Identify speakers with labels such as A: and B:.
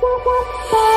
A: 花花花。